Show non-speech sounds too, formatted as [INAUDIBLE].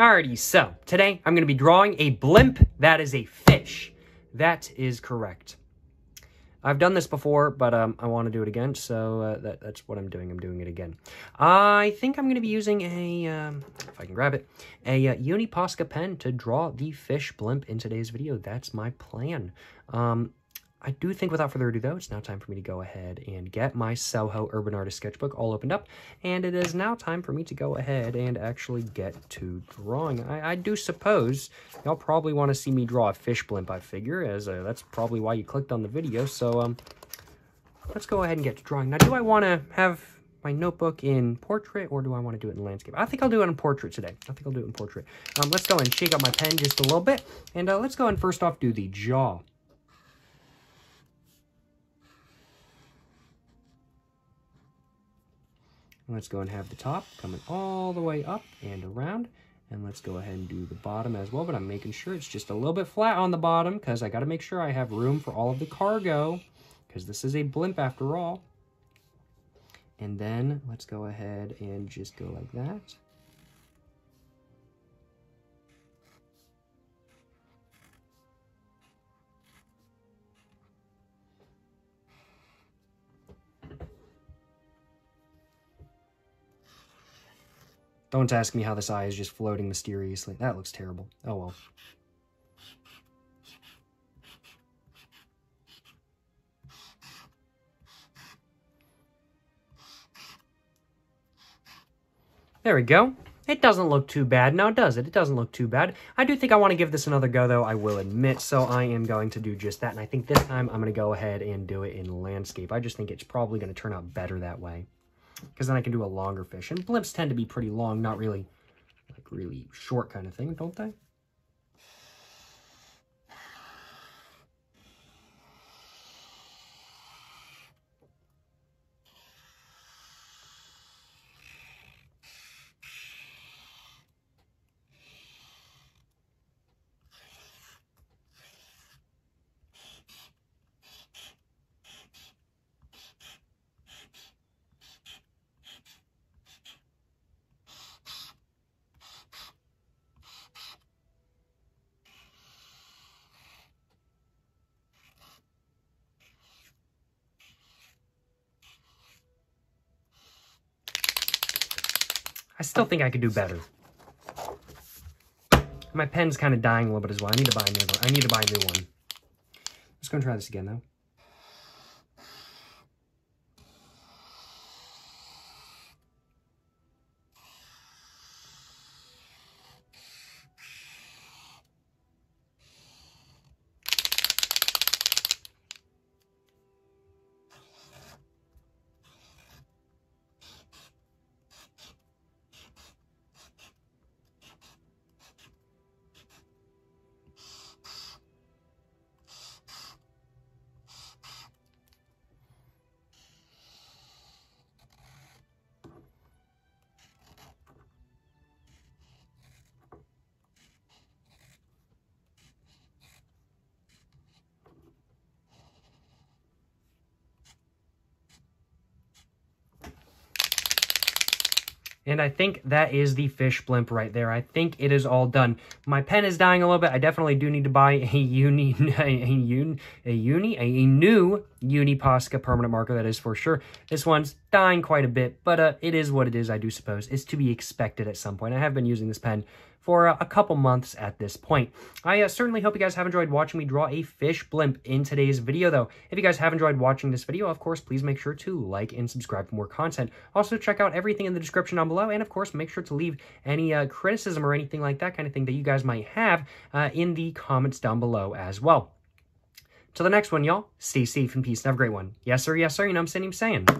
Alrighty, so today I'm going to be drawing a blimp that is a fish. That is correct. I've done this before, but um, I want to do it again, so uh, that, that's what I'm doing. I'm doing it again. I think I'm going to be using a, um, if I can grab it, a uh, Uni Posca pen to draw the fish blimp in today's video. That's my plan. Um, I do think without further ado, though, it's now time for me to go ahead and get my Soho Urban Artist Sketchbook all opened up. And it is now time for me to go ahead and actually get to drawing. I, I do suppose y'all probably want to see me draw a fish blimp, I figure, as uh, that's probably why you clicked on the video. So um, let's go ahead and get to drawing. Now, do I want to have my notebook in portrait or do I want to do it in landscape? I think I'll do it in portrait today. I think I'll do it in portrait. Um, let's go and shake up my pen just a little bit. And uh, let's go and first off do the jaw. Let's go and have the top coming all the way up and around. And let's go ahead and do the bottom as well, but I'm making sure it's just a little bit flat on the bottom because I got to make sure I have room for all of the cargo because this is a blimp after all. And then let's go ahead and just go like that. Don't ask me how this eye is just floating mysteriously. That looks terrible. Oh well. There we go. It doesn't look too bad now, does it? It doesn't look too bad. I do think I want to give this another go, though, I will admit, so I am going to do just that. And I think this time I'm going to go ahead and do it in landscape. I just think it's probably going to turn out better that way because then I can do a longer fish. And blimps tend to be pretty long, not really like really short kind of thing, don't they? I still think I could do better. My pen's kind of dying a little bit as well. I need to buy a new one. I need to buy a new one. Let's go and try this again, though. And I think that is the fish blimp right there. I think it is all done. My pen is dying a little bit. I definitely do need to buy a uni, [LAUGHS] a, uni, a uni, a new Uni Posca permanent marker, that is for sure. This one's dying quite a bit, but uh, it is what it is, I do suppose. It's to be expected at some point. I have been using this pen for a couple months at this point. I uh, certainly hope you guys have enjoyed watching me draw a fish blimp in today's video, though. If you guys have enjoyed watching this video, of course, please make sure to like and subscribe for more content. Also, check out everything in the description down below, and of course, make sure to leave any uh, criticism or anything like that kind of thing that you guys might have uh, in the comments down below as well. Till the next one, y'all, stay safe and peace and have a great one. Yes, sir, yes, sir, you know I'm saying, I'm saying.